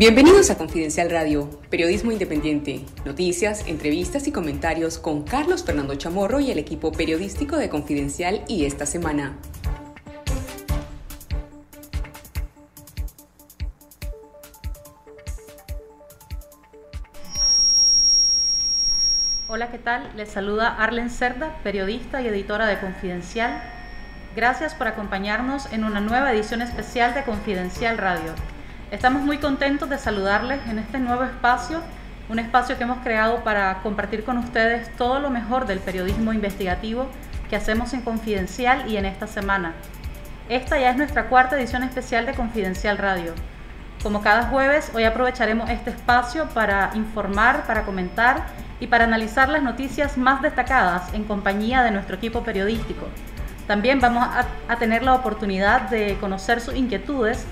Bienvenidos a Confidencial Radio, periodismo independiente, noticias, entrevistas y comentarios con Carlos Fernando Chamorro y el equipo periodístico de Confidencial y esta semana. Hola, ¿qué tal? Les saluda Arlen Cerda, periodista y editora de Confidencial. Gracias por acompañarnos en una nueva edición especial de Confidencial Radio. Estamos muy contentos de saludarles en este nuevo espacio, un espacio que hemos creado para compartir con ustedes todo lo mejor del periodismo investigativo que hacemos en Confidencial y en esta semana. Esta ya es nuestra cuarta edición especial de Confidencial Radio. Como cada jueves, hoy aprovecharemos este espacio para informar, para comentar y para analizar las noticias más destacadas en compañía de nuestro equipo periodístico. También vamos a, tener la oportunidad de conocer sus inquietudes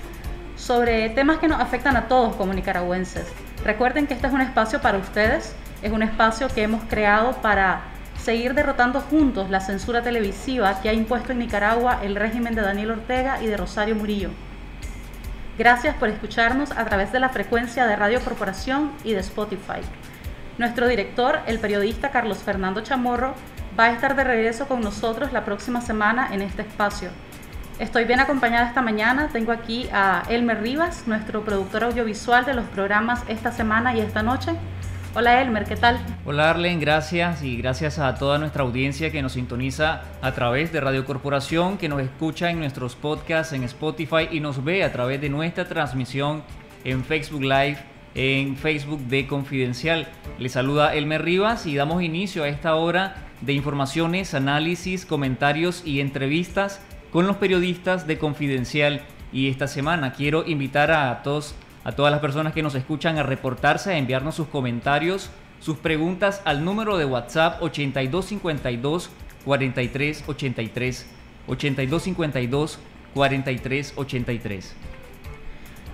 sobre temas que nos afectan a todos como nicaragüenses. Recuerden que este es un espacio para ustedes, es un espacio que hemos creado para seguir derrotando juntos la censura televisiva que ha impuesto en Nicaragua el régimen de Daniel Ortega y de Rosario Murillo. Gracias por escucharnos a través de la frecuencia de Radio Corporación y de Spotify. Nuestro director, el periodista Carlos Fernando Chamorro, va a estar de regreso con nosotros la próxima semana en este espacio. Estoy bien acompañada esta mañana. Tengo aquí a Elmer Rivas, nuestro productor audiovisual de los programas esta semana y esta noche. Hola Elmer, ¿qué tal? Hola Arlen, gracias y gracias a toda nuestra audiencia que nos sintoniza a través de Radio Corporación, que nos escucha en nuestros podcasts en Spotify y nos ve a través de nuestra transmisión en Facebook Live, en Facebook de Confidencial. Les saluda Elmer Rivas y damos inicio a esta hora de informaciones, análisis, comentarios y entrevistas con los periodistas de Confidencial. Y esta semana quiero invitar a todos, a todas las personas que nos escuchan a reportarse, a enviarnos sus comentarios, sus preguntas al número de WhatsApp 8252 4383 8252 4383.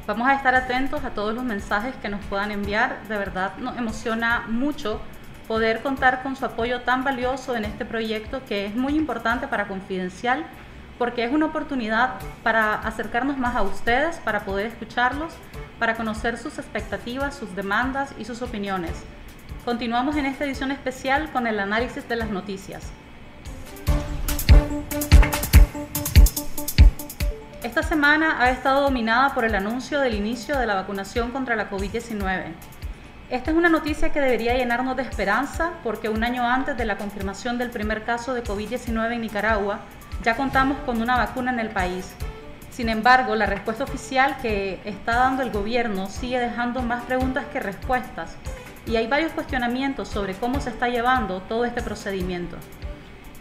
Vamos a estar atentos a todos los mensajes que nos puedan enviar. De verdad nos emociona mucho poder contar con su apoyo tan valioso en este proyecto que es muy importante para Confidencial porque es una oportunidad para acercarnos más a ustedes, para poder escucharlos, para conocer sus expectativas, sus demandas y sus opiniones. Continuamos en esta edición especial con el análisis de las noticias. Esta semana ha estado dominada por el anuncio del inicio de la vacunación contra la COVID-19. Esta es una noticia que debería llenarnos de esperanza porque un año antes de la confirmación del primer caso de COVID-19 en Nicaragua, ya contamos con una vacuna en el país. Sin embargo, la respuesta oficial que está dando el gobierno sigue dejando más preguntas que respuestas y hay varios cuestionamientos sobre cómo se está llevando todo este procedimiento.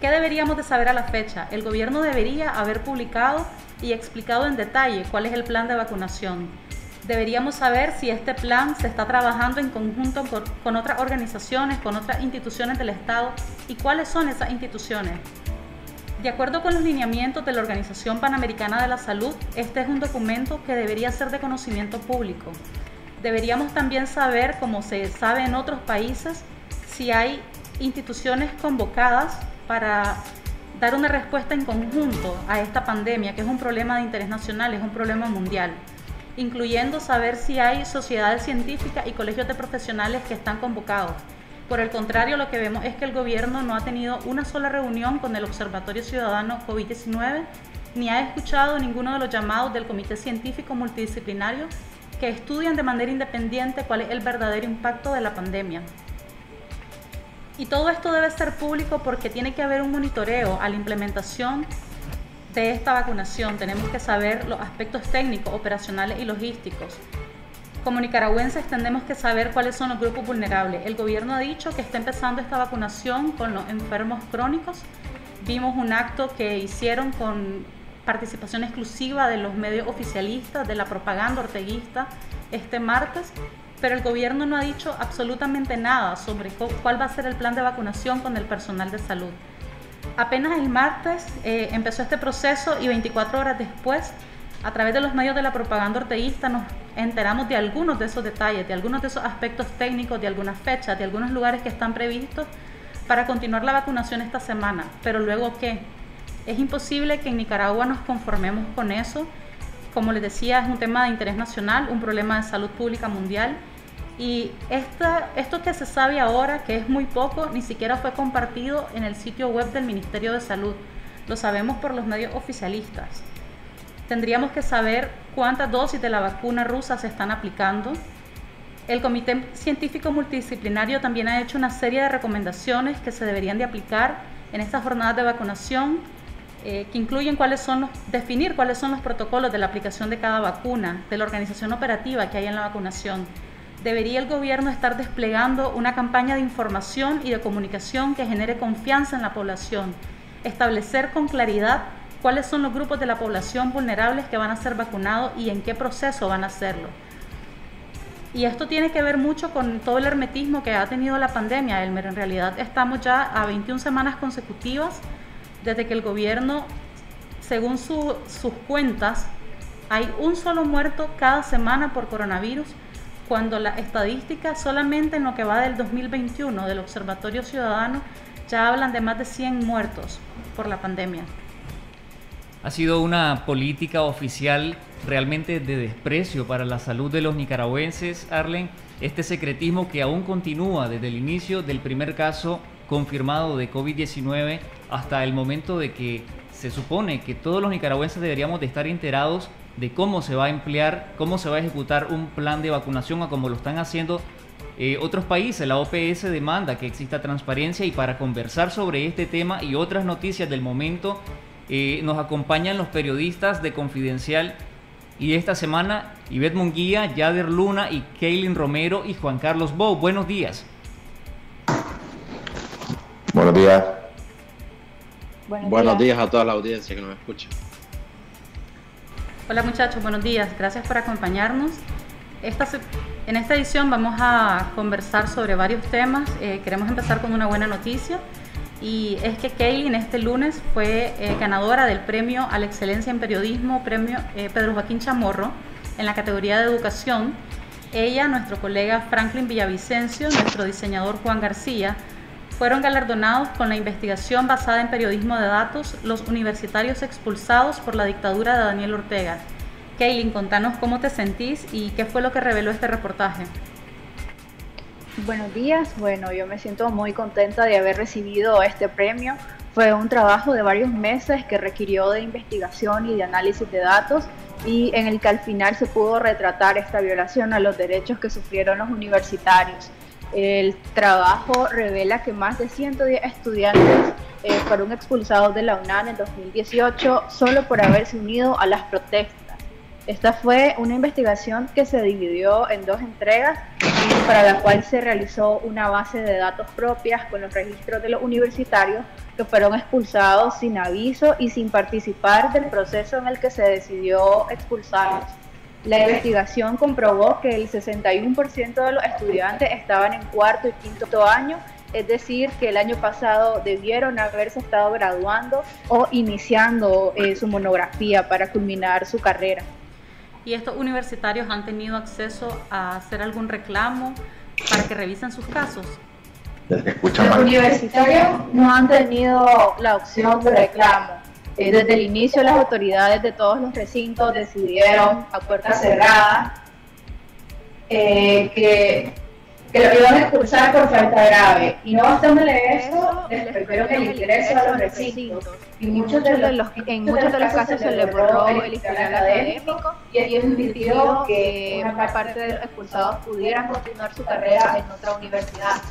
¿Qué deberíamos de saber a la fecha? El gobierno debería haber publicado y explicado en detalle cuál es el plan de vacunación. Deberíamos saber si este plan se está trabajando en conjunto con, otras organizaciones, con otras instituciones del Estado y cuáles son esas instituciones. De acuerdo con los lineamientos de la Organización Panamericana de la Salud, este es un documento que debería ser de conocimiento público. Deberíamos también saber, como se sabe en otros países, si hay instituciones convocadas para dar una respuesta en conjunto a esta pandemia, que es un problema de interés nacional, es un problema mundial, incluyendo saber si hay sociedades científicas y colegios de profesionales que están convocados por el contrario, lo que vemos es que el gobierno no ha tenido una sola reunión con el Observatorio Ciudadano COVID-19 ni ha escuchado ninguno de los llamados del Comité Científico Multidisciplinario que estudian de manera independiente cuál es el verdadero impacto de la pandemia. Y todo esto debe ser público porque tiene que haber un monitoreo a la implementación de esta vacunación. Tenemos que saber los aspectos técnicos, operacionales y logísticos. Como nicaragüenses tenemos que saber cuáles son los grupos vulnerables. El gobierno ha dicho que está empezando esta vacunación con los enfermos crónicos. Vimos un acto que hicieron con participación exclusiva de los medios oficialistas, de la propaganda orteguista este martes, pero el gobierno no ha dicho absolutamente nada sobre cuál va a ser el plan de vacunación con el personal de salud. Apenas el martes eh, empezó este proceso y 24 horas después a través de los medios de la propaganda orteísta nos enteramos de algunos de esos detalles, de algunos de esos aspectos técnicos, de algunas fechas, de algunos lugares que están previstos para continuar la vacunación esta semana. Pero luego, ¿qué? Es imposible que en Nicaragua nos conformemos con eso. como les decía, es un tema de interés nacional, un problema de salud pública mundial. Y esta, esto que se sabe ahora, que es muy poco, ni siquiera fue compartido en el sitio web del Ministerio de Salud. Lo sabemos por los medios oficialistas. Tendríamos que saber cuántas dosis de la vacuna rusa se están aplicando. El Comité Científico Multidisciplinario también ha hecho una serie de recomendaciones que se deberían de aplicar en estas jornadas de vacunación eh, que incluyen definir cuáles son los protocolos de la aplicación de cada vacuna, de la organización operativa que hay en la vacunación. Debería el gobierno estar desplegando una campaña de información y de comunicación que genere confianza en la población, establecer con claridad cuáles son los grupos de la población vulnerables que van a ser vacunados y en qué proceso van a hacerlo. Y esto tiene que ver mucho con todo el hermetismo que ha tenido la pandemia, Elmer. En realidad estamos ya a 21 semanas consecutivas desde que el gobierno, según sus cuentas, hay un solo muerto cada semana por coronavirus, cuando la estadística solamente en lo que va del 2021 del Observatorio Ciudadano ya hablan de más de 100 muertos por la pandemia. Ha sido una política oficial realmente de desprecio para la salud de los nicaragüenses, Arlen, este secretismo que aún continúa desde el inicio del primer caso confirmado de COVID-19 hasta el momento de que se supone que todos los nicaragüenses deberíamos de estar enterados de cómo se va a emplear, cómo se va a ejecutar un plan de vacunación a como lo están haciendo eh, otros países. La OPS demanda que exista transparencia y para conversar sobre este tema y otras noticias del momento eh, nos acompañan los periodistas de Confidencial y esta semana Ivette Munguía, Yader Luna y Kaylin Romero y Juan Carlos Bou. Buenos días. Buenos días. Buenos, días. a toda la audiencia que nos escucha. Hola muchachos, buenos días. Gracias por acompañarnos. Esta, en esta edición vamos a conversar sobre varios temas. Eh, queremos empezar con una buena noticia y es que Kaylin este lunes fue eh, ganadora del premio a la excelencia en periodismo, premio eh, Pedro Joaquín Chamorro, en la categoría de educación. Ella, nuestro colega Franklin Villavicencio, nuestro diseñador Juan García, fueron galardonados con la investigación basada en periodismo de datos los universitarios expulsados por la dictadura de Daniel Ortega. Kaylin, contanos cómo te sentís y qué fue lo que reveló este reportaje. Buenos días, bueno, yo me siento muy contenta de haber recibido este premio. Fue un trabajo de varios meses que requirió de investigación y de análisis de datos y en el que al final se pudo retratar esta violación a los derechos que sufrieron los universitarios. El trabajo revela que más de 110 estudiantes eh, fueron expulsados de la UNAM en 2018 solo por haberse unido a las protestas. Esta fue una investigación que se dividió en dos entregas para la cual se realizó una base de datos propias con los registros de los universitarios que fueron expulsados sin aviso y sin participar del proceso en el que se decidió expulsarlos. La investigación comprobó que el 61% de los estudiantes estaban en cuarto y quinto año, es decir, que el año pasado debieron haberse estado graduando o iniciando eh, su monografía para culminar su carrera. ¿Y estos universitarios han tenido acceso a hacer algún reclamo para que revisen sus casos? Los universitarios no han tenido la opción de reclamo eh, desde el inicio las autoridades de todos los recintos decidieron a puerta cerrada eh, que, que, lo iban a expulsar por falta grave. Y no bastándole eso, que el ingreso a los recintos. Y muchos de los, en muchos de los casos se le borró el historial académico y ellos impidió que una parte de los expulsados pudieran continuar su carrera en otra universidad.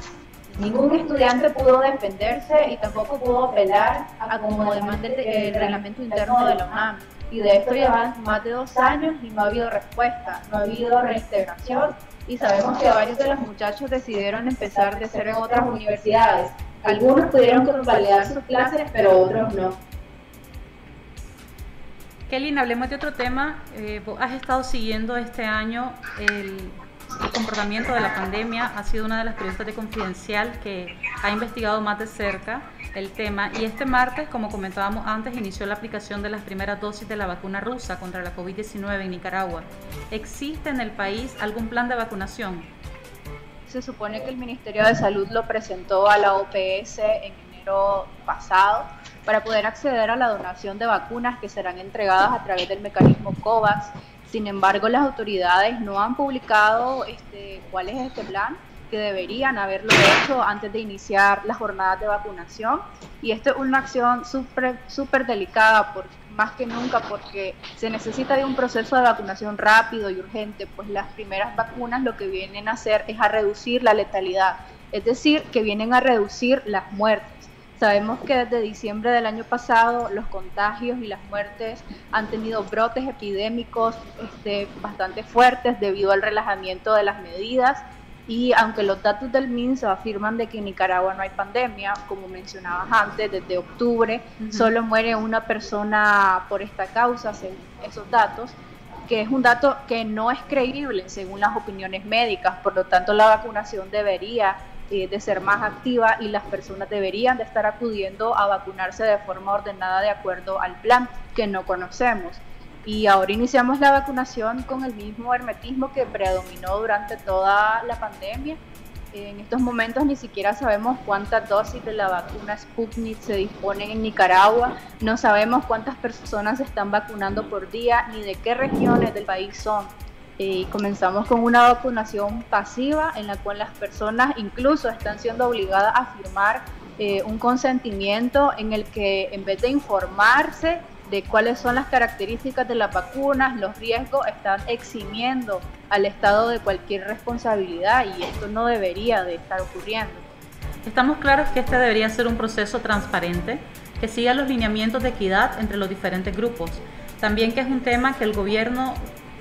Ningún estudiante pudo defenderse y tampoco pudo apelar a como demanda el, reglamento interno de la UNAM. Y de esto llevan más de dos años y no ha habido respuesta, no ha habido reintegración y sabemos que varios de los muchachos decidieron empezar de ser en otras universidades. Algunos pudieron convalidar sus clases, pero otros no. Kelly, hablemos de otro tema. Eh, vos has estado siguiendo este año el el comportamiento de la pandemia ha sido una de las periodistas de Confidencial que ha investigado más de cerca el tema y este martes, como comentábamos antes, inició la aplicación de las primeras dosis de la vacuna rusa contra la COVID-19 en Nicaragua. ¿Existe en el país algún plan de vacunación? Se supone que el Ministerio de Salud lo presentó a la OPS en enero pasado para poder acceder a la donación de vacunas que serán entregadas a través del mecanismo COVAX. Sin embargo, las autoridades no han publicado este, cuál es este plan que deberían haberlo hecho antes de iniciar las jornadas de vacunación. Y esto es una acción súper super delicada, por, más que nunca, porque se necesita de un proceso de vacunación rápido y urgente, pues las primeras vacunas lo que vienen a hacer es a reducir la letalidad, es decir, que vienen a reducir las muertes. Sabemos que desde diciembre del año pasado los contagios y las muertes han tenido brotes epidémicos este, bastante fuertes debido al relajamiento de las medidas y aunque los datos del MINSA afirman de que en Nicaragua no hay pandemia, como mencionabas antes, desde octubre solo muere una persona por esta causa, según esos datos, que es un dato que no es creíble según las opiniones médicas, por lo tanto la vacunación debería eh, de ser más activa y las personas deberían de estar acudiendo a vacunarse de forma ordenada de acuerdo al plan que no conocemos y ahora iniciamos la vacunación con el mismo hermetismo que predominó durante toda la pandemia. En estos momentos ni siquiera sabemos cuántas dosis de la vacuna Sputnik se disponen en Nicaragua, no sabemos cuántas personas se están vacunando por día ni de qué regiones del país son. Y comenzamos con una vacunación pasiva en la cual las personas incluso están siendo obligadas a firmar eh, un consentimiento en el que en vez de informarse de cuáles son las características de las vacunas, los riesgos, están eximiendo al Estado de cualquier responsabilidad y esto no debería de estar ocurriendo. Estamos claros que este debería ser un proceso transparente que siga los lineamientos de equidad entre los diferentes grupos. También que es un tema que el gobierno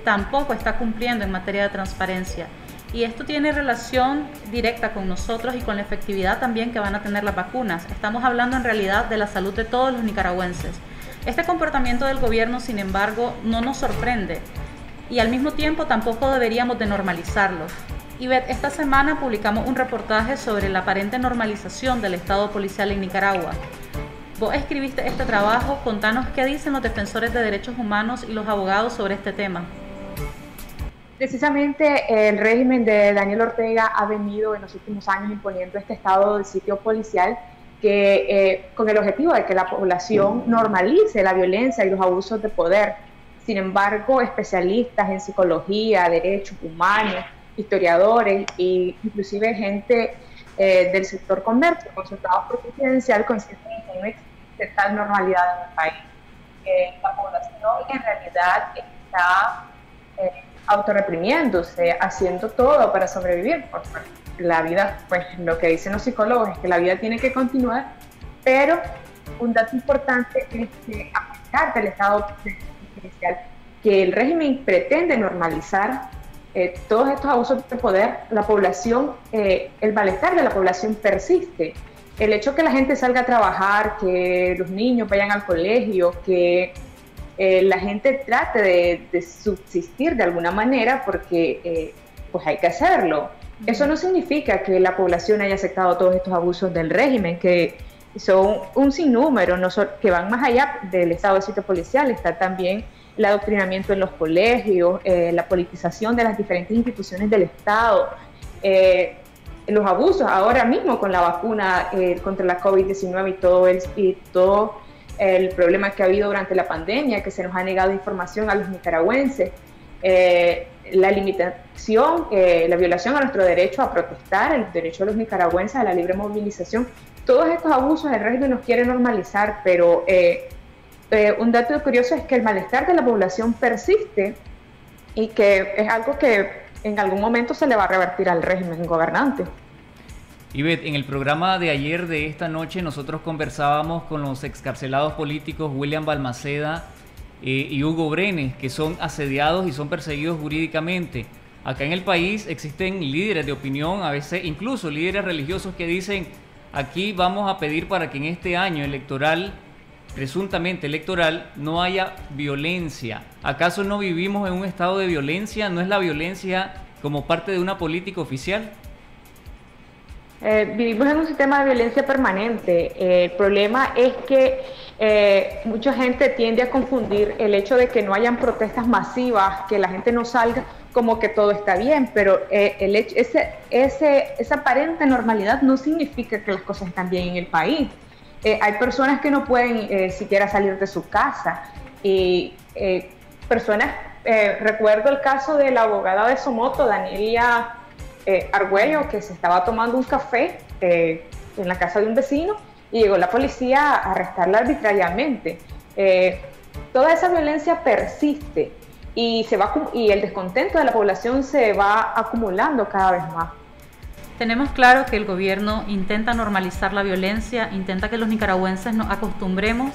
tampoco está cumpliendo en materia de transparencia. Y esto tiene relación directa con nosotros y con la efectividad también que van a tener las vacunas. Estamos hablando en realidad de la salud de todos los nicaragüenses. Este comportamiento del gobierno, sin embargo, no nos sorprende y al mismo tiempo tampoco deberíamos de normalizarlo. Y esta semana publicamos un reportaje sobre la aparente normalización del Estado policial en Nicaragua. Vos escribiste este trabajo, contanos qué dicen los defensores de derechos humanos y los abogados sobre este tema. Precisamente el régimen de Daniel Ortega ha venido en los últimos años imponiendo este estado de sitio policial que, eh, con el objetivo de que la población normalice la violencia y los abusos de poder. Sin embargo, especialistas en psicología, derechos humanos, historiadores e inclusive gente eh, del sector comercio, consultados por presidencial, consideran que no existe tal normalidad en el país. Que la población en realidad está eh, autorreprimiéndose, haciendo todo para sobrevivir. Por, la vida, pues lo que dicen los psicólogos es que la vida tiene que continuar, pero un dato importante es que a pesar del estado judicial, que el régimen pretende normalizar eh, todos estos abusos de poder, la población, eh, el malestar de la población persiste. El hecho que la gente salga a trabajar, que los niños vayan al colegio, que eh, la gente trate de, de, subsistir de alguna manera, porque pues hay que hacerlo. Eso no significa que la población haya aceptado todos estos abusos del régimen, que son un sinnúmero, no que van más allá del estado de sitio policial, está también el adoctrinamiento en los colegios, eh, la politización de las diferentes instituciones del Estado, eh, los abusos ahora mismo con la vacuna eh, contra la COVID-19 y todo, el, y todo el problema que ha habido durante la pandemia, que se nos ha negado información a los nicaragüenses la limitación, eh, la violación a nuestro derecho a protestar, el derecho de los nicaragüenses a la libre movilización, todos estos abusos el régimen nos quiere normalizar, pero eh, eh, un dato curioso es que el malestar de la población persiste y que es algo que en algún momento se le va a revertir al régimen gobernante. Ivette, en el programa de ayer de esta noche nosotros conversábamos con los excarcelados políticos William Balmaceda eh, y Hugo Brenes, que son asediados y son perseguidos jurídicamente. Acá en el país existen líderes de opinión, a veces incluso líderes religiosos que dicen, aquí vamos a pedir para que en este año electoral, presuntamente electoral, no haya violencia. ¿Acaso no vivimos en un estado de violencia? ¿No es la violencia como parte de una política oficial? Eh, vivimos en un sistema de violencia permanente. Eh, el problema es que eh, mucha gente tiende a confundir el hecho de que no hayan protestas masivas, que la gente no salga como que todo está bien, pero el hecho, ese, ese, esa aparente normalidad no significa que las cosas están bien en el país. Eh, hay personas que no pueden eh, siquiera salir de su casa y personas, recuerdo el caso de la abogada de Somoto, Danielia Argüello, que se estaba tomando un café en la casa de un vecino y llegó la policía a arrestarla arbitrariamente. toda esa violencia persiste y, se va, y el descontento de la población se va acumulando cada vez más. Tenemos claro que el gobierno intenta normalizar la violencia, intenta que los nicaragüenses nos acostumbremos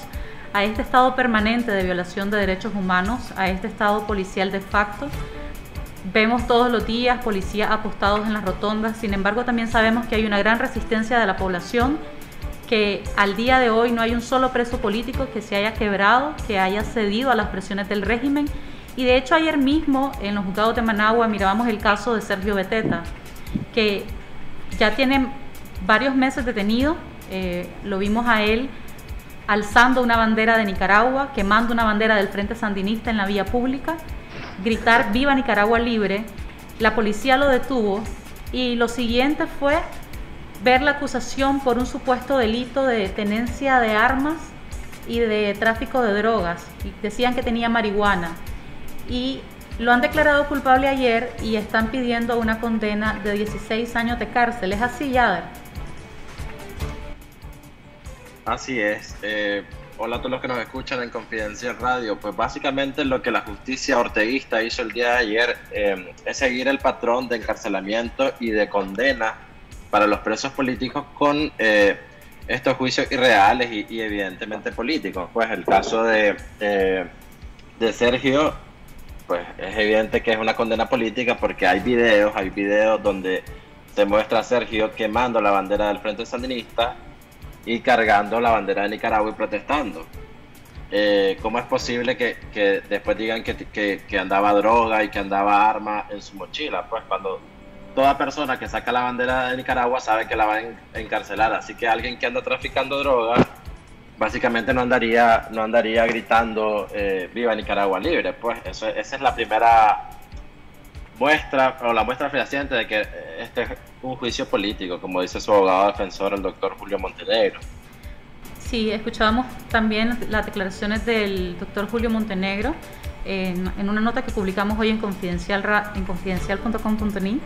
a este estado permanente de violación de derechos humanos, a este estado policial de facto. Vemos todos los días policías apostados en las rotondas, sin embargo también sabemos que hay una gran resistencia de la población, que al día de hoy no hay un solo preso político que se haya quebrado, que haya cedido a las presiones del régimen. Y de hecho ayer mismo en los juzgados de Managua mirábamos el caso de Sergio Beteta, que ya tiene varios meses detenido. Eh, lo vimos a él alzando una bandera de Nicaragua, quemando una bandera del Frente Sandinista en la vía pública, gritar Viva Nicaragua Libre. La policía lo detuvo y lo siguiente fue ver la acusación por un supuesto delito de tenencia de armas y de tráfico de drogas. decían que tenía marihuana y lo han declarado culpable ayer y están pidiendo una condena de 16 años de cárcel. ¿Es así, Yader? Así es. Eh, hola a todos los que nos escuchan en Confidencial Radio. Pues básicamente lo que la justicia orteguista hizo el día de ayer eh, es seguir el patrón de encarcelamiento y de condena para los presos políticos con eh, estos juicios irreales y, evidentemente políticos. Pues el caso de, de Sergio pues es evidente que es una condena política porque hay videos, hay videos donde se muestra a Sergio quemando la bandera del Frente Sandinista y cargando la bandera de Nicaragua y protestando. Eh, ¿Cómo es posible que, después digan que, que, andaba droga y que andaba arma en su mochila? Pues cuando toda persona que saca la bandera de Nicaragua sabe que la va a encarcelar. Así que alguien que anda traficando droga básicamente no andaría, no andaría gritando eh, viva Nicaragua libre. Pues eso, esa es la primera muestra, o la muestra fehaciente de que este es un juicio político, como dice su abogado defensor, el doctor Julio Montenegro. Sí, escuchábamos también las declaraciones del doctor Julio Montenegro en, una nota que publicamos hoy en confidencial en confidencial.com.ni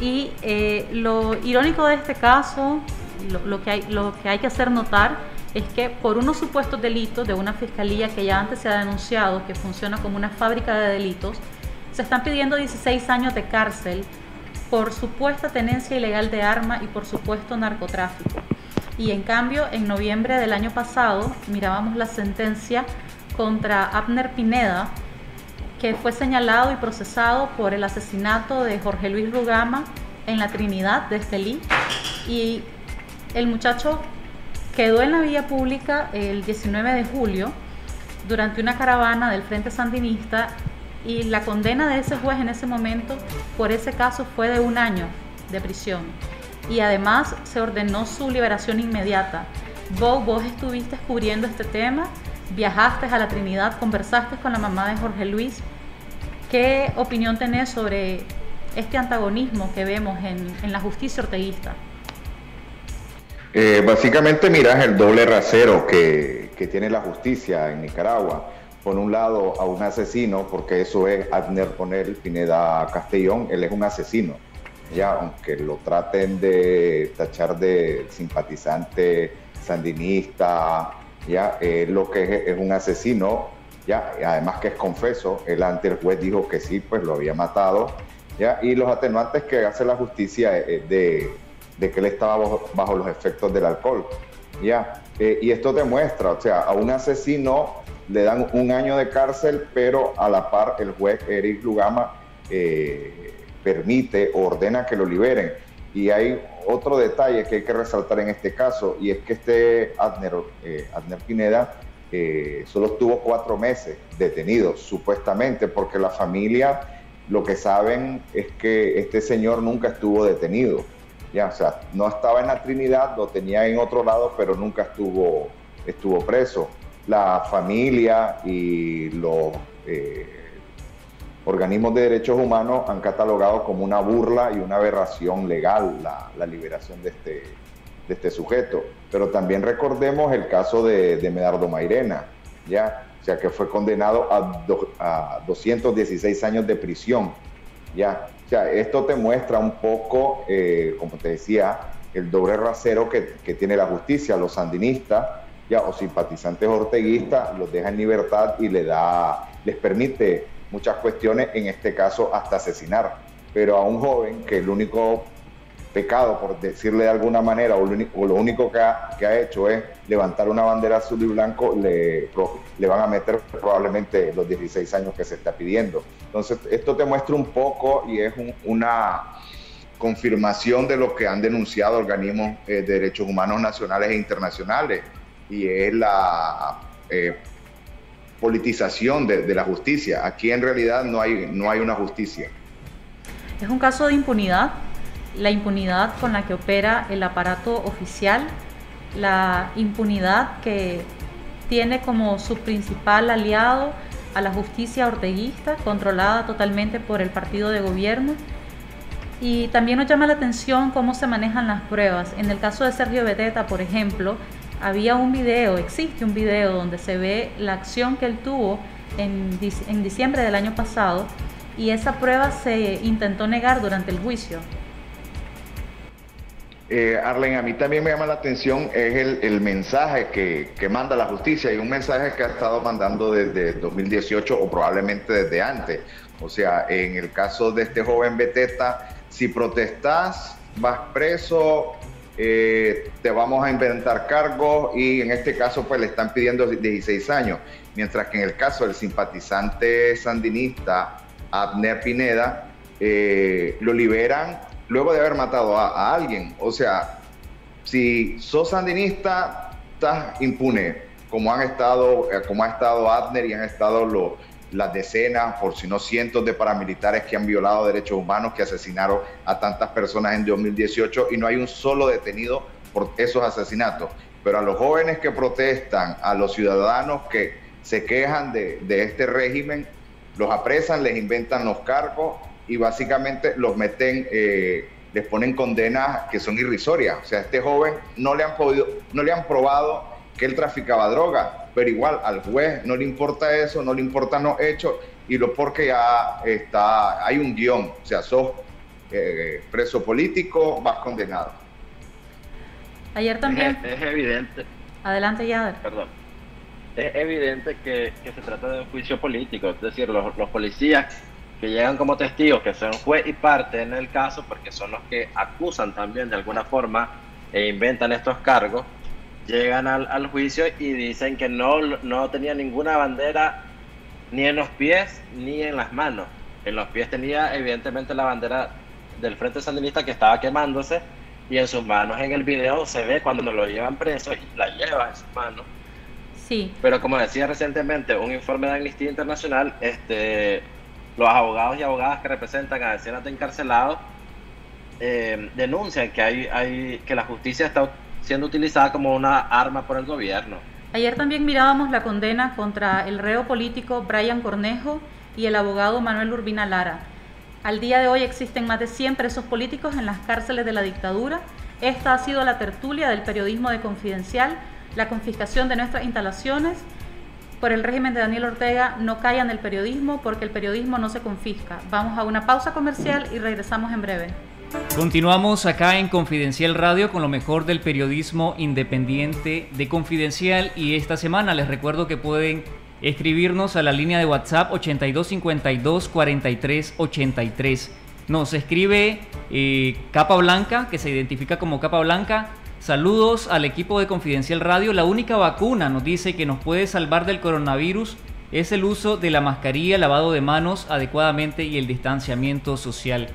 y eh, lo irónico de este caso, lo, que hay, lo que hay que hacer notar es que por unos supuestos delitos de una fiscalía que ya antes se ha denunciado, que funciona como una fábrica de delitos, se están pidiendo 16 años de cárcel por supuesta tenencia ilegal de arma y por supuesto narcotráfico. Y en cambio, en noviembre del año pasado mirábamos la sentencia contra Abner Pineda, que fue señalado y procesado por el asesinato de Jorge Luis Rugama en la Trinidad de Estelí. Y el muchacho quedó en la vía pública el 19 de julio durante una caravana del Frente Sandinista y la condena de ese juez en ese momento por ese caso fue de un año de prisión y además se ordenó su liberación inmediata. Vos, vos estuviste cubriendo este tema, viajaste a la Trinidad, conversaste con la mamá de Jorge Luis. ¿Qué opinión tenés sobre este antagonismo que vemos en, la justicia orteguista? Eh, básicamente miras el doble rasero que, tiene la justicia en Nicaragua. Por un lado, a un asesino, porque eso es Adner Ponel Pineda Castellón, él es un asesino. Ya, aunque lo traten de tachar de simpatizante sandinista, ya, lo que es, un asesino, ya, además que es confeso, él ante el juez dijo que sí, pues lo había matado, ya, y los atenuantes que hace la justicia es de de que él estaba bajo, los efectos del alcohol. ¿ya? Eh, y esto demuestra, o sea, a un asesino le dan un año de cárcel, pero a la par el juez Eric Lugama eh, permite ordena que lo liberen. Y hay otro detalle que hay que resaltar en este caso, y es que este Adner, eh, Adner Pineda solo estuvo cuatro meses detenido, supuestamente, porque la familia lo que saben es que este señor nunca estuvo detenido. Ya, o sea, no estaba en la Trinidad, lo tenía en otro lado, pero nunca estuvo, estuvo preso. La familia y los eh, organismos de derechos humanos han catalogado como una burla y una aberración legal la, liberación de este, de este sujeto. Pero también recordemos el caso de, Medardo Mairena, ¿ya? O sea, que fue condenado a, a 216 años de prisión, ¿ya? O sea, esto te muestra un poco, eh, como te decía, el doble rasero que, tiene la justicia. Los sandinistas o simpatizantes orteguistas los deja en libertad y le da, les permite muchas cuestiones, en este caso hasta asesinar. Pero a un joven que el único pecado, por decirle de alguna manera, o lo único, que, ha, que ha, hecho es levantar una bandera azul y blanco, le, le van a meter probablemente los 16 años que se está pidiendo. Entonces, esto te muestra un poco y es un, una confirmación de lo que han denunciado organismos eh, de derechos humanos nacionales e internacionales, y es la eh, politización de, de, la justicia. Aquí en realidad no hay, no hay una justicia. Es un caso de impunidad la impunidad con la que opera el aparato oficial, la impunidad que tiene como su principal aliado a la justicia orteguista, controlada totalmente por el partido de gobierno. Y también nos llama la atención cómo se manejan las pruebas. En el caso de Sergio Beteta, por ejemplo, había un video, existe un video donde se ve la acción que él tuvo en, en diciembre del año pasado y esa prueba se intentó negar durante el juicio. Eh, Arlen, a mí también me llama la atención es el, mensaje que, que, manda la justicia y un mensaje que ha estado mandando desde 2018 o probablemente desde antes. O sea, en el caso de este joven Beteta, si protestas, vas preso, eh, te vamos a inventar cargos y en este caso pues le están pidiendo 16 años. Mientras que en el caso del simpatizante sandinista Abner Pineda, eh, lo liberan luego de haber matado a, alguien. O sea, si sos sandinista, estás impune, como han estado, eh, como ha estado Adner y han estado los las decenas, por si no cientos de paramilitares que han violado derechos humanos, que asesinaron a tantas personas en 2018 y no hay un solo detenido por esos asesinatos. Pero a los jóvenes que protestan, a los ciudadanos que se quejan de, de este régimen, los apresan, les inventan los cargos y básicamente los meten, eh, les ponen condenas que son irrisorias. O sea, a este joven no le han podido, no le han probado que él traficaba droga, pero igual al juez no le importa eso, no le importan los hechos y lo porque ya está, hay un guion, o sea, sos eh, preso político, vas condenado. Ayer también. Es, es evidente. Adelante, Yader. Perdón. Es evidente que, que, se trata de un juicio político, es decir, los, los policías que llegan como testigos, que son juez y parte en el caso, porque son los que acusan también de alguna forma e inventan estos cargos, llegan al, al juicio y dicen que no, no tenía ninguna bandera ni en los pies ni en las manos. En los pies tenía evidentemente la bandera del Frente Sandinista que estaba quemándose y en sus manos en el video se ve cuando lo llevan preso y la lleva en sus manos. Sí. Pero como decía recientemente un informe de Amnistía Internacional, este los abogados y abogadas que representan a decenas de encarcelados eh, denuncian que, hay, hay, que la justicia está siendo utilizada como una arma por el gobierno. Ayer también mirábamos la condena contra el reo político Brian Cornejo y el abogado Manuel Urbina Lara. Al día de hoy existen más de 100 presos políticos en las cárceles de la dictadura. Esta ha sido la tertulia del periodismo de Confidencial, la confiscación de nuestras instalaciones por el régimen de Daniel Ortega no callan el periodismo porque el periodismo no se confisca. Vamos a una pausa comercial y regresamos en breve. Continuamos acá en Confidencial Radio con lo mejor del periodismo independiente de Confidencial y esta semana les recuerdo que pueden escribirnos a la línea de WhatsApp 8252 4383. Nos escribe eh, Capa Blanca, que se identifica como Capa Blanca. Saludos al equipo de Confidencial Radio. La única vacuna nos dice que nos puede salvar del coronavirus es el uso de la mascarilla, lavado de manos adecuadamente y el distanciamiento social.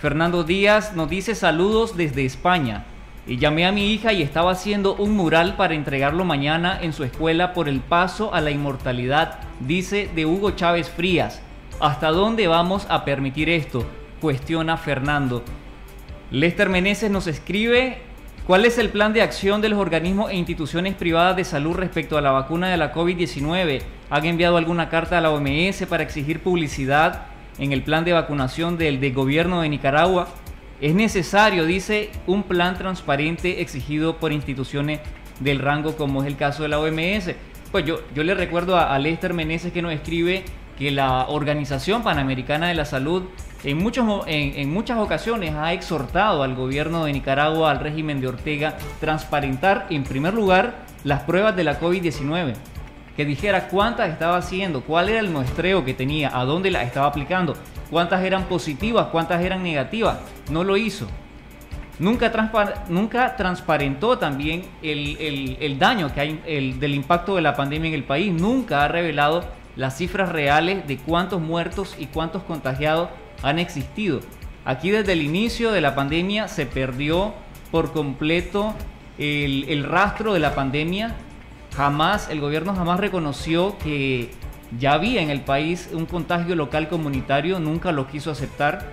Fernando Díaz nos dice saludos desde España. Y llamé a mi hija y estaba haciendo un mural para entregarlo mañana en su escuela por el paso a la inmortalidad, dice de Hugo Chávez Frías. ¿Hasta dónde vamos a permitir esto? Cuestiona Fernando. Lester Meneses nos escribe, ¿Cuál es el plan de acción de los organismos e instituciones privadas de salud respecto a la vacuna de la COVID-19? ¿Han enviado alguna carta a la OMS para exigir publicidad en el plan de vacunación del de gobierno de Nicaragua? Es necesario, dice, un plan transparente exigido por instituciones del rango como es el caso de la OMS. Pues yo, yo le recuerdo a, Lester Meneses que nos escribe que la Organización Panamericana de la Salud en, muchos, en, muchas ocasiones ha exhortado al gobierno de Nicaragua, al régimen de Ortega, transparentar en primer lugar las pruebas de la COVID-19, que dijera cuántas estaba haciendo, cuál era el muestreo que tenía, a dónde la estaba aplicando, cuántas eran positivas, cuántas eran negativas. No lo hizo. Nunca, nunca transparentó también el, daño que hay el, del impacto de la pandemia en el país. Nunca ha revelado las cifras reales de cuántos muertos y cuántos contagiados han existido. Aquí desde el inicio de la pandemia se perdió por completo el, el rastro de la pandemia. Jamás, el gobierno jamás reconoció que ya había en el país un contagio local comunitario, nunca lo quiso aceptar.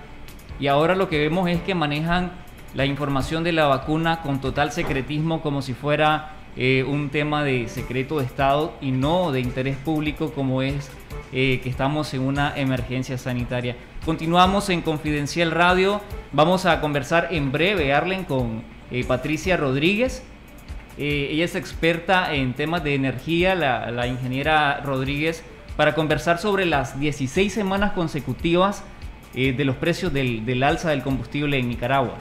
Y ahora lo que vemos es que manejan la información de la vacuna con total secretismo como si fuera eh, un tema de secreto de Estado y no de interés público como es eh, que estamos en una emergencia sanitaria. Continuamos en Confidencial Radio. Vamos a conversar en breve, Arlen, con eh, Patricia Rodríguez. Ella es experta en temas de energía, la, ingeniera Rodríguez, para conversar sobre las 16 semanas consecutivas de los precios del, del alza del combustible en Nicaragua.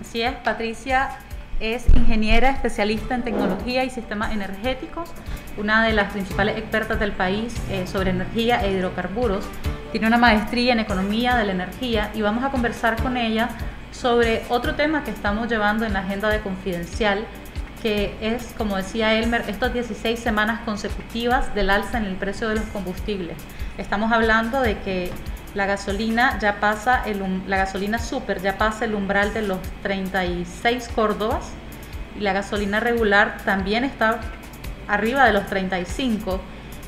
Así es, Patricia es ingeniera especialista en tecnología y sistemas energéticos, una de las principales expertas del país eh, sobre energía e hidrocarburos. Tiene una maestría en economía de la energía y vamos a conversar con ella sobre otro tema que estamos llevando en la agenda de Confidencial, que es, como decía Elmer, estas 16 semanas consecutivas del alza en el precio de los combustibles. Estamos hablando de que la gasolina ya pasa el, la gasolina super ya pasa el umbral de los 36 córdobas y la gasolina regular también está arriba de los 35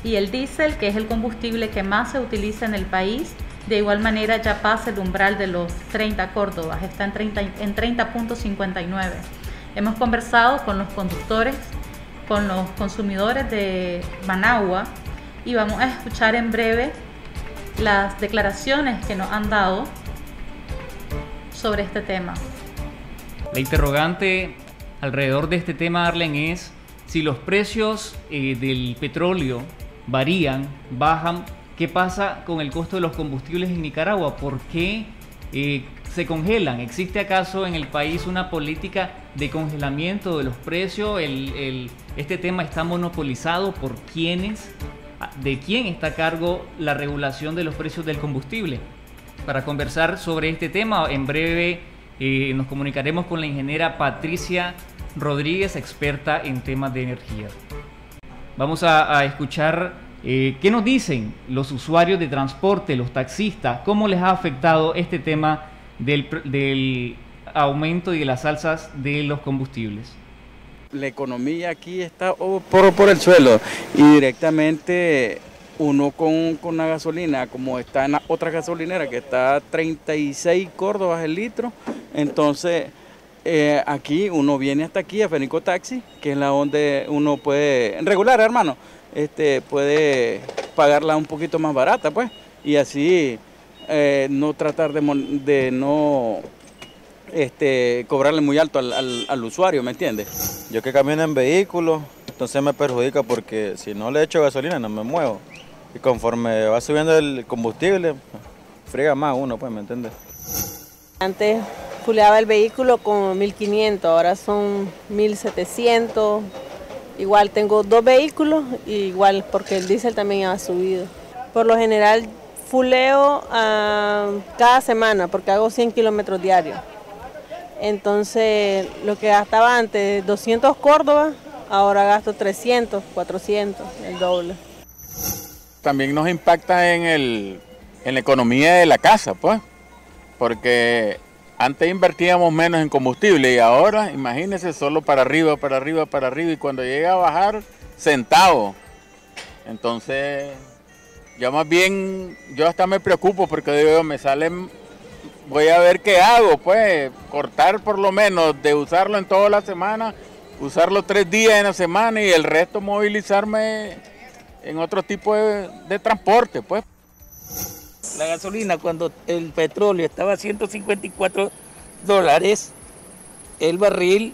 y el diésel que es el combustible que más se utiliza en el país de igual manera ya pasa el umbral de los 30 córdobas está en 30 en 30.59 hemos conversado con los conductores con los consumidores de Managua y vamos a escuchar en breve las declaraciones que nos han dado sobre este tema. La interrogante alrededor de este tema, Arlen, es si los precios eh, del petróleo varían, bajan, ¿qué pasa con el costo de los combustibles en Nicaragua? ¿Por qué eh, se congelan? ¿Existe acaso en el país una política de congelamiento de los precios? ¿Este tema está monopolizado por quiénes? de quién está a cargo la regulación de los precios del combustible. Para conversar sobre este tema, en breve eh, nos comunicaremos con la ingeniera Patricia Rodríguez, experta en temas de energía. Vamos a, escuchar eh, qué nos dicen los usuarios de transporte, los taxistas, cómo les ha afectado este tema del, del aumento y de las alzas de los combustibles. La economía aquí está por, por el suelo y directamente uno con, con la gasolina, como está en la otra gasolinera que está a 36 córdobas el litro, entonces eh, aquí uno viene hasta aquí a Fenico Taxi, que es la donde uno puede, regular hermano, este, puede pagarla un poquito más barata pues, y así eh, no tratar de, de no este, cobrarle muy alto al, usuario, ¿me entiendes? Yo que camino en vehículo, entonces me perjudica porque si no le echo gasolina no me muevo. Y conforme va subiendo el combustible, friega más uno, pues, ¿me entiendes? Antes fuleaba el vehículo con 1500, ahora son 1700. Igual tengo dos vehículos, igual porque el diésel también ha subido. Por lo general fuleo ah, cada semana porque hago 100 kilómetros diarios. Entonces, lo que gastaba antes 200 Córdoba, ahora gasto 300, 400, el doble. También nos impacta en, el, en la economía de la casa, pues, porque antes invertíamos menos en combustible y ahora, imagínense, solo para arriba, para arriba, para arriba y cuando llega a bajar, centavo. Entonces, yo más bien, yo hasta me preocupo porque me salen voy a ver qué hago, pues, cortar por lo menos de usarlo en toda la semana, usarlo tres días en la semana y el resto movilizarme en otro tipo de, transporte, pues. La gasolina cuando el petróleo estaba a 154 dólares, el barril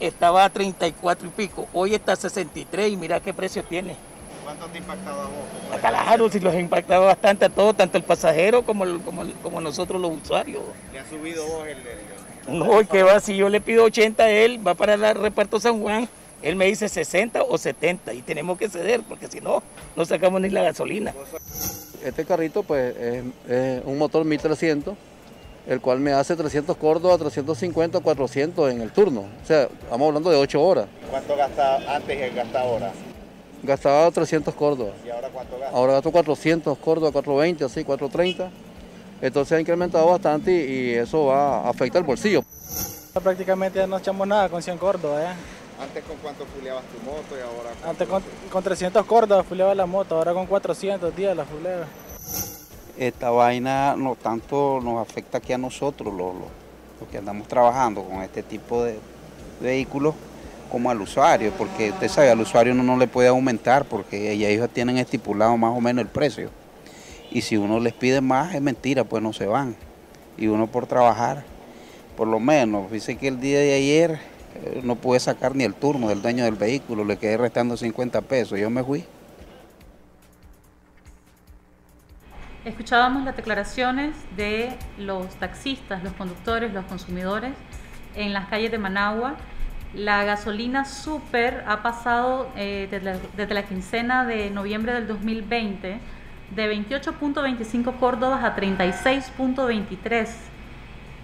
estaba a 34 y pico, hoy está a 63 y mira qué precio tiene. ¿Cuánto te ha impactado a vos? Ah, Claro, sí los ha impactado bastante a todos, tanto el pasajero como, el- como, el- como nosotros los usuarios. ¿Le ha subido vos el, el- No, que va, si yo le pido 80 a él, va para el reparto San Juan, él me dice 60 o 70 y tenemos que ceder porque si no, no sacamos ni la gasolina. Este carrito pues es, es un motor 1300, el cual me hace 300 Córdoba, 350, 400 en el turno. O sea, estamos hablando de 8 horas. ¿Cuánto gasta antes y gasta ahora? Gastaba 300 Córdoba. ¿Y ahora cuánto gasta? Ahora gasto 400 Córdoba, 420, así, 430. Entonces ha incrementado bastante y, y eso va a afectar el bolsillo. Prácticamente ya no echamos nada con 100 Córdoba. ¿eh? Antes con cuánto fuleabas tu moto y ahora con Antes con, con 300 Córdoba fuleaba la moto, ahora con 400 días la fulea. esta vaina no tanto nos afecta aquí a nosotros, los, los- los que andamos trabajando con este tipo de vehículos, como al usuario, porque usted sabe, al usuario uno no le puede aumentar porque ellos tienen estipulado más o menos el precio. Y si uno les pide más, es mentira, pues no se van. Y uno por trabajar, por lo menos, dice que el día de ayer eh, no pude sacar ni el turno del dueño del vehículo, le quedé restando 50 pesos, yo me fui. Escuchábamos las declaraciones de los taxistas, los conductores, los consumidores en las calles de Managua. La gasolina super ha pasado eh, desde, la, quincena de noviembre del 2020 de 28.25 córdobas a 36.23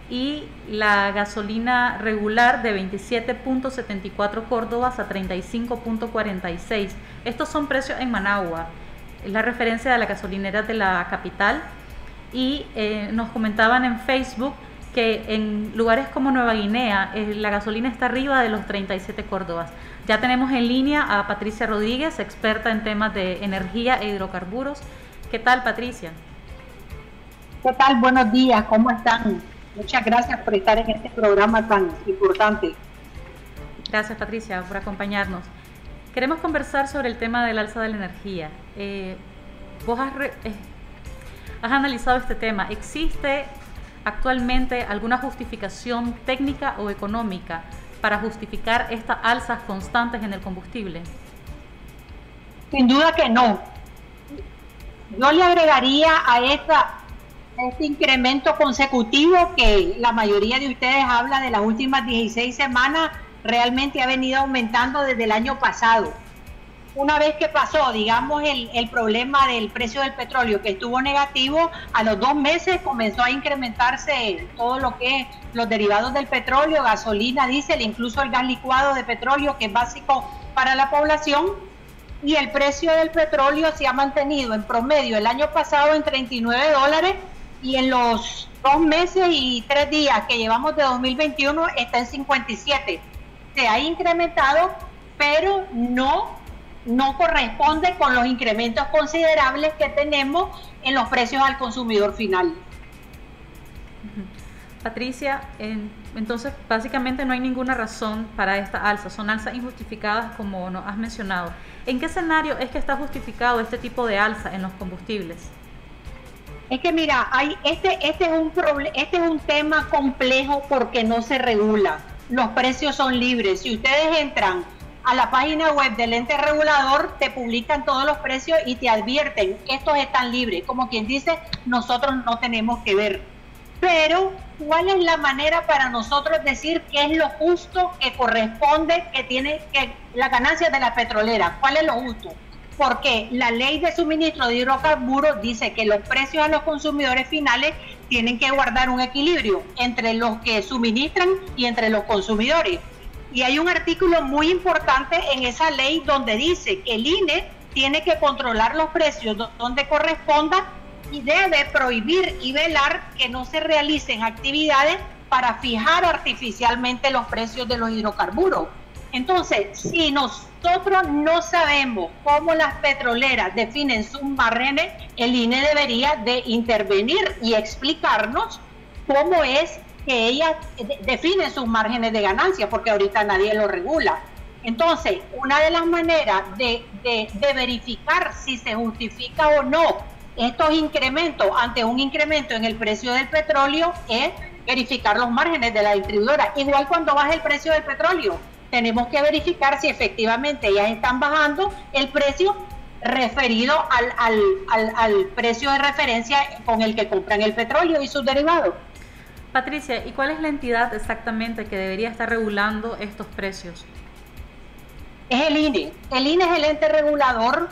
y la gasolina regular de 27.74 córdobas a 35.46. Estos son precios en Managua. Es la referencia de la gasolinera de la capital. Y eh, nos comentaban en Facebook que en lugares como Nueva Guinea eh, la gasolina está arriba de los 37 córdobas. Ya tenemos en línea a Patricia Rodríguez, experta en temas de energía e hidrocarburos. ¿Qué tal, Patricia? ¿Qué tal? Buenos días, ¿cómo están? Muchas gracias por estar en este programa tan importante. Gracias, Patricia, por acompañarnos. Queremos conversar sobre el tema del alza de la energía. Eh, vos has, re, eh, has, analizado este tema. ¿Existe actualmente alguna justificación técnica o económica para justificar estas alzas constantes en el combustible? Sin duda que no. Yo le agregaría a esta, este incremento consecutivo que la mayoría de ustedes habla de las últimas 16 semanas realmente ha venido aumentando desde el año pasado. Una vez que pasó, digamos, el, el, problema del precio del petróleo que estuvo negativo, a los dos meses comenzó a incrementarse todo lo que es los derivados del petróleo, gasolina, diésel, incluso el gas licuado de petróleo, que es básico para la población. Y el precio del petróleo se ha mantenido en promedio el año pasado en 39 dólares y en los dos meses y tres días que llevamos de 2021 está en 57 se ha incrementado, pero no, no corresponde con los incrementos considerables que tenemos en los precios al consumidor final. Patricia, en, entonces básicamente no hay ninguna razón para esta alza, son alzas injustificadas como nos has mencionado. ¿En qué escenario es que está justificado este tipo de alza en los combustibles? Es que mira, hay este, este, es un este es un tema complejo porque no se regula los precios son libres. Si ustedes entran a la página web del ente regulador, te publican todos los precios y te advierten, estos están libres. Como quien dice, nosotros no tenemos que ver. Pero, ¿cuál es la manera para nosotros decir qué es lo justo que corresponde, que tiene que la ganancia de la petrolera? ¿Cuál es lo justo? Porque la ley de suministro de hidrocarburos dice que los precios a los consumidores finales tienen que guardar un equilibrio entre los que suministran y entre los consumidores. Y hay un artículo muy importante en esa ley donde dice que el INE tiene que controlar los precios donde corresponda y debe prohibir y velar que no se realicen actividades para fijar artificialmente los precios de los hidrocarburos. Entonces, si nosotros no sabemos cómo las petroleras definen sus márgenes, el INE debería de intervenir y explicarnos cómo es que ellas definen sus márgenes de ganancia, porque ahorita nadie lo regula. Entonces, una de las maneras de, de, verificar si se justifica o no estos incrementos ante un incremento en el precio del petróleo es verificar los márgenes de la distribuidora. Igual cuando baja el precio del petróleo, tenemos que verificar si efectivamente ellas están bajando el precio referido al, al, al, al precio de referencia con el que compran el petróleo y sus derivados. Patricia, ¿y cuál es la entidad exactamente que debería estar regulando estos precios? Es el INE. El INE es el ente regulador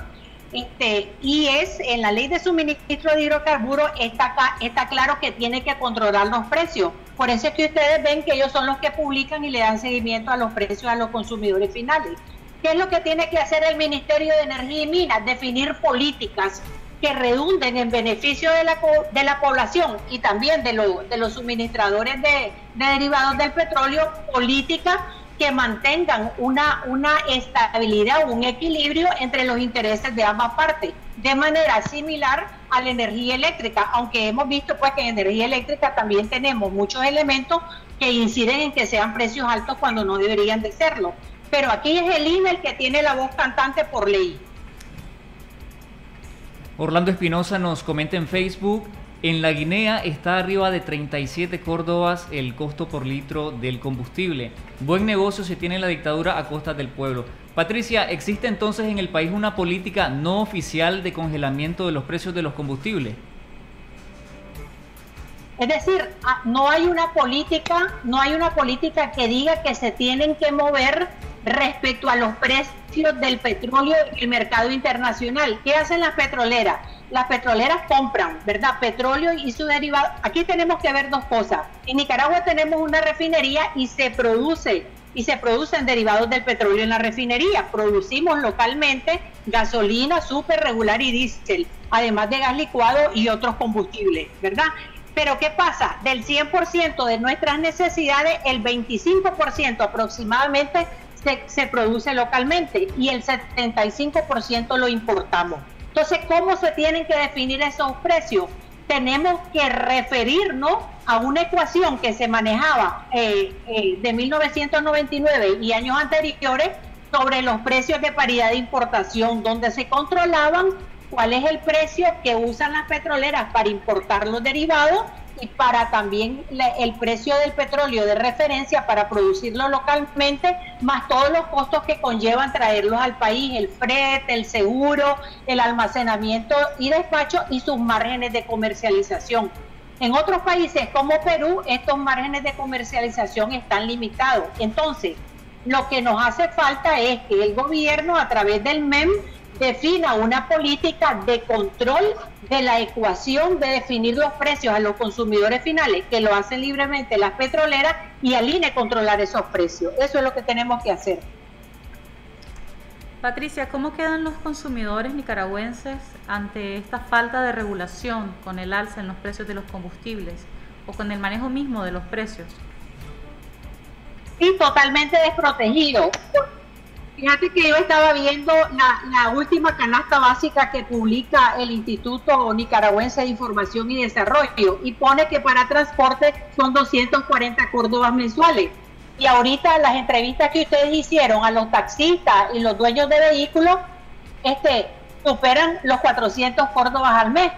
este, y es en la ley de suministro de hidrocarburos está, está claro que tiene que controlar los precios. Por eso es que ustedes ven que ellos son los que publican y le dan seguimiento a los precios a los consumidores finales. ¿Qué es lo que tiene que hacer el Ministerio de Energía y Minas? Definir políticas que redunden en beneficio de la, de la población y también de, lo, de los suministradores de, de derivados del petróleo, políticas que mantengan una, una estabilidad un equilibrio entre los intereses de ambas partes, de manera similar a la energía eléctrica, aunque hemos visto pues que en energía eléctrica también tenemos muchos elementos que inciden en que sean precios altos cuando no deberían de serlo. Pero aquí es el INE el que tiene la voz cantante por ley. Orlando Espinosa nos comenta en Facebook, en la Guinea está arriba de 37 córdobas el costo por litro del combustible. Buen negocio se tiene en la dictadura a costa del pueblo. Patricia, ¿existe entonces en el país una política no oficial de congelamiento de los precios de los combustibles? Es decir, ah, no hay una política, no hay una política que diga que se tienen que mover respecto a los precios del petróleo en el mercado internacional. ¿Qué hacen las petroleras? Las petroleras compran, ¿verdad? Petróleo y su derivado. Aquí tenemos que ver dos cosas. En Nicaragua tenemos una refinería y se produce y se producen derivados del petróleo en la refinería. Producimos localmente gasolina, super regular y diésel, además de gas licuado y otros combustibles, ¿verdad? Pero ¿qué pasa? Del 100% de nuestras necesidades, el 25% aproximadamente se, produce localmente y el 75% lo importamos. Entonces, ¿cómo se tienen que definir esos precios? Tenemos que referirnos a una ecuación que se manejaba eh, eh, de 1999 y años anteriores sobre los precios de paridad de importación, donde se controlaban cuál es el precio que usan las petroleras para importar los derivados y para también el precio del petróleo de referencia para producirlo localmente, más todos los costos que conllevan traerlos al país, el frete, el seguro, el almacenamiento y despacho y sus márgenes de comercialización. En otros países como Perú, estos márgenes de comercialización están limitados. Entonces, lo que nos hace falta es que el gobierno a través del MEM defina una política de control de la ecuación de definir los precios a los consumidores finales, que lo hacen libremente las petroleras, y al INE controlar esos precios. Eso es lo que tenemos que hacer. Patricia, ¿cómo quedan los consumidores nicaragüenses ante esta falta de regulación con el alza en los precios de los combustibles o con el manejo mismo de los precios? Sí, totalmente desprotegido. Fíjate que yo estaba viendo la, última canasta básica que publica el Instituto Nicaragüense de Información y Desarrollo y pone que para transporte son 240 córdobas mensuales. Y ahorita las entrevistas que ustedes hicieron a los taxistas y los dueños de vehículos este, superan los 400 córdobas al mes.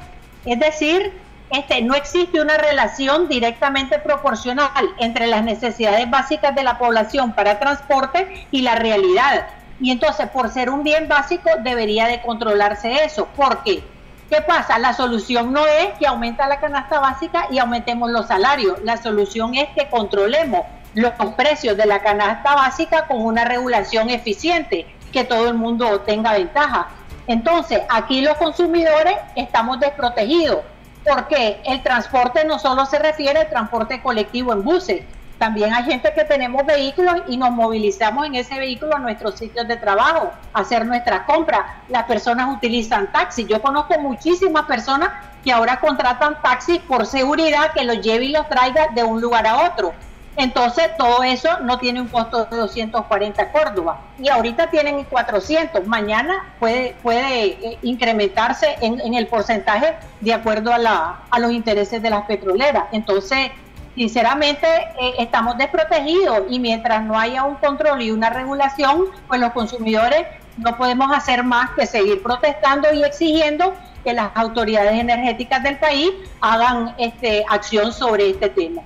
Es decir, este, no existe una relación directamente proporcional entre las necesidades básicas de la población para transporte y la realidad. Y entonces, por ser un bien básico, debería de controlarse eso. ¿Por qué? ¿Qué pasa? La solución no es que aumenta la canasta básica y aumentemos los salarios. La solución es que controlemos los precios de la canasta básica con una regulación eficiente, que todo el mundo tenga ventaja. Entonces, aquí los consumidores estamos desprotegidos porque el transporte no solo se refiere al transporte colectivo en buses, también hay gente que tenemos vehículos y nos movilizamos en ese vehículo a nuestros sitios de trabajo, a hacer nuestras compras. Las personas utilizan taxis. Yo conozco muchísimas personas que ahora contratan taxis por seguridad que los lleve y los traiga de un lugar a otro. Entonces, todo eso no tiene un costo de 240 Córdoba. Y ahorita tienen 400. Mañana puede, puede eh, incrementarse en, el porcentaje de acuerdo a los intereses de las petroleras. Entonces, sinceramente, eh, estamos desprotegidos y mientras no haya un control y una regulación, pues los consumidores no podemos hacer más que seguir protestando y exigiendo que las autoridades energéticas del país hagan este, acción sobre este tema.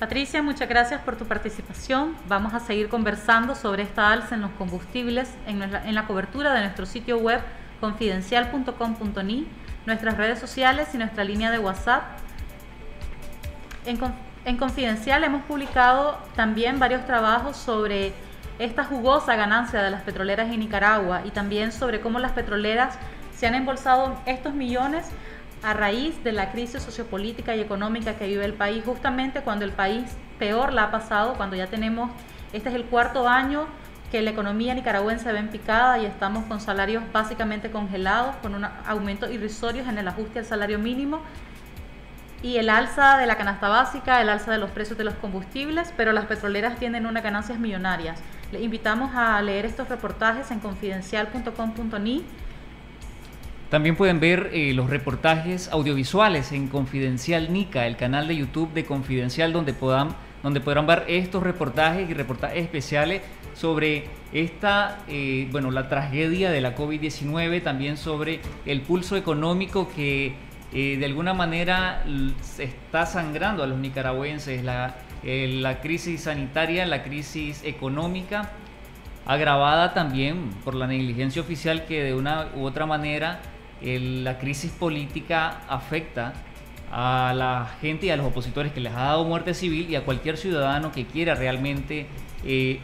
Patricia, muchas gracias por tu participación. Vamos a seguir conversando sobre esta alza en los combustibles en la, cobertura de nuestro sitio web confidencial.com.ni, nuestras redes sociales y nuestra línea de WhatsApp. En Confidencial hemos publicado también varios trabajos sobre esta jugosa ganancia de las petroleras en Nicaragua y también sobre cómo las petroleras se han embolsado estos millones a raíz de la crisis sociopolítica y económica que vive el país, justamente cuando el país peor la ha pasado, cuando ya tenemos, este es el cuarto año que la economía nicaragüense ve en picada y estamos con salarios básicamente congelados, con un aumento irrisorios en el ajuste al salario mínimo y el alza de la canasta básica, el alza de los precios de los combustibles, pero las petroleras tienen unas ganancias millonarias. Les invitamos a leer estos reportajes en confidencial.com.ni. También pueden ver eh, los reportajes audiovisuales en Confidencial Nica, el canal de YouTube de Confidencial, donde, puedan, donde podrán ver estos reportajes y reportajes especiales sobre esta, eh, bueno, la tragedia de la COVID-19, también sobre el pulso económico que eh, de alguna manera se está sangrando a los nicaragüenses, la, eh, la crisis sanitaria, la crisis económica, agravada también por la negligencia oficial que de una u otra manera la crisis política afecta a la gente y a los opositores que les ha dado muerte civil y a cualquier ciudadano que quiera realmente eh,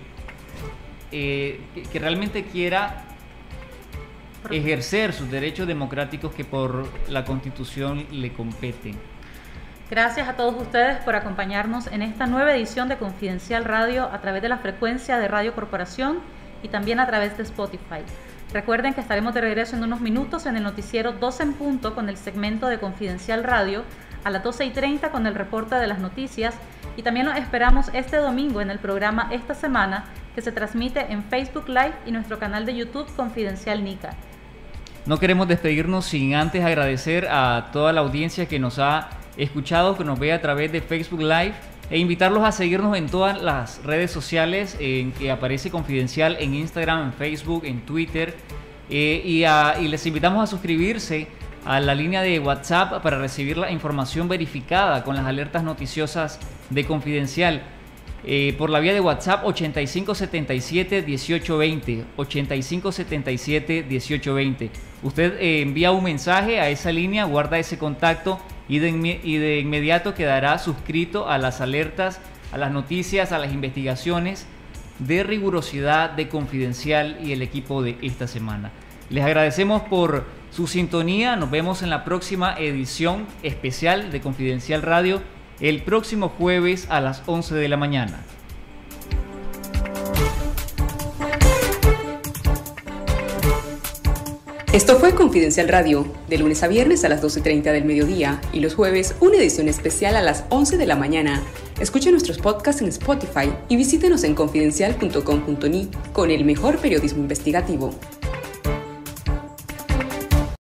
que, realmente quiera ejercer sus derechos democráticos que por la Constitución le competen. Gracias a todos ustedes por acompañarnos en esta nueva edición de Confidencial Radio a través de la frecuencia de Radio Corporación y también a través de Spotify. Recuerden que estaremos de regreso en unos minutos en el noticiero 12 en punto con el segmento de Confidencial Radio, a las 12 y 30 con el reporte de las noticias y también los esperamos este domingo en el programa Esta Semana que se transmite en Facebook Live y nuestro canal de YouTube Confidencial Nica. No queremos despedirnos sin antes agradecer a toda la audiencia que nos ha escuchado, que nos ve a través de Facebook Live e invitarlos a seguirnos en todas las redes sociales en que aparece Confidencial en Instagram, en Facebook, en Twitter eh, y les invitamos a suscribirse a la línea de WhatsApp para recibir la información verificada con las alertas noticiosas de Confidencial. Eh, por la vía de WhatsApp 8577-1820. 8577-1820. Usted eh, envía un mensaje a esa línea, guarda ese contacto y de, y de inmediato quedará suscrito a las alertas, a las noticias, a las investigaciones de rigurosidad, de confidencial y el equipo de esta semana. Les agradecemos por su sintonía. Nos vemos en la próxima edición especial de Confidencial Radio el próximo jueves a las 11 de la mañana. Esto fue Confidencial Radio, de lunes a viernes a las 12.30 del mediodía y los jueves una edición especial a las 11 de la mañana. Escuche nuestros podcasts en Spotify y visítenos en confidencial.com.ni con el mejor periodismo investigativo.